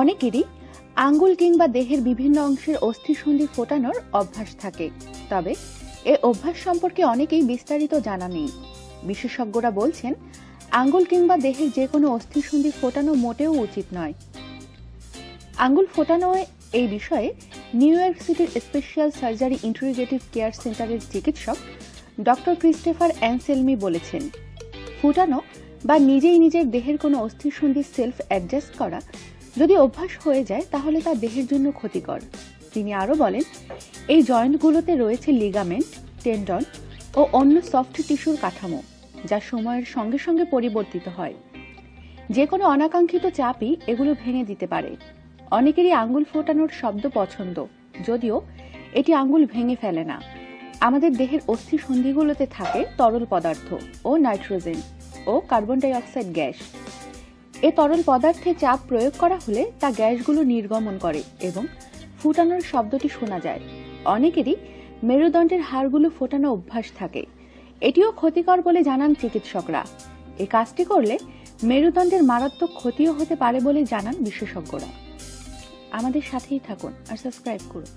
অনেকেরই আঙ্গুল কিংবা দেহের বিভিন্ন অংশের অস্থিসন্ধি ফোটানোর অভ্যাস থাকে। তবে এ অভ্যাস সম্পর্কে অনেকেই বিস্তারিত জানা নেই। বিশেষজ্ঞরা বলছেন, আঙ্গুল কিংবা দেহের যে কোনো অস্থিসন্ধি ফোটানো মোটেও উচিত নয়। আঙ্গুল ফোটানো এই বিষয়ে নিউ ইয়র্ক সিটির স্পেশাল সার্জারি ইন্টিগ্রেটিভ কেয়ার সেন্টারের চিকিৎসক ডক্টর ক্রিস্টেফার অ্যানসেলমি বলেছেন, ফুটানো বা নিজেই নিজের দেহের কোনো অস্থিসন্ধি সেলফ অ্যাডজাস্ট করা যদি অভ্যাস হয়ে যায়, তাহলে তা দেহের জন্য ক্ষতিকর। তিনি আরও বলেন, এই জয়েন্টগুলোতে রয়েছে লিগামেন্ট টেন্ডন ও অন্য সফট টিস্যুর কাঠামো, যা সময়ের সঙ্গে সঙ্গে পরিবর্তিত হয়। যে কোনো অনাকাঙ্ক্ষিত চাপই এগুলো ভেঙে দিতে পারে। অনেকেরই আঙ্গুল ফোটানোর শব্দ পছন্দ, যদিও এটি আঙ্গুল ভেঙে ফেলে না। আমাদের দেহের অস্থি সন্ধিগুলোতে থাকে তরল পদার্থ ও নাইট্রোজেন ও কার্বন ডাই অক্সাইড গ্যাস। এ তরল পদার্থে চাপ প্রয়োগ করা হলে তা গ্যাসগুলো নির্গমন করে এবং ফুটানোর শব্দটি শোনা যায়। অনেকেরই মেরুদণ্ডের হাড়গুলো ফোটানো অভ্যাস থাকে। এটিও ক্ষতিকর বলে জানান চিকিৎসকরা। এই কাজটি করলে মেরুদণ্ডের মারাত্মক ক্ষতিও হতে পারে বলে জানান বিশেষজ্ঞরা। আমাদের সাথেই থাকুন আর সাবস্ক্রাইব করুন।